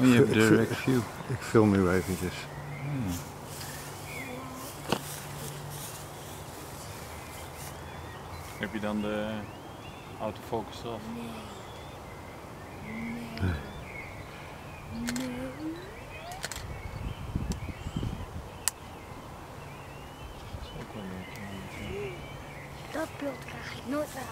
Oh, je hebt direct view. Ik film nu eventjes. Hmm. Heb je dan de autofocus eraf? Nee. nee. ook Dat beeld krijg ik nooit meer